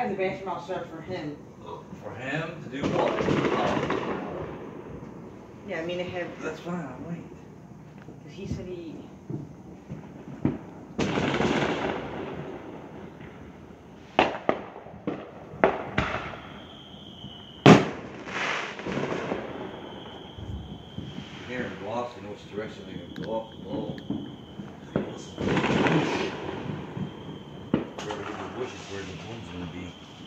have the bathroom outside for him. For him to do what? Yeah, I mean, I have, That's fine, I'll wait. cause he said he. Hearing blocks, you know which direction they're gonna go up, go. where the bone's going to be.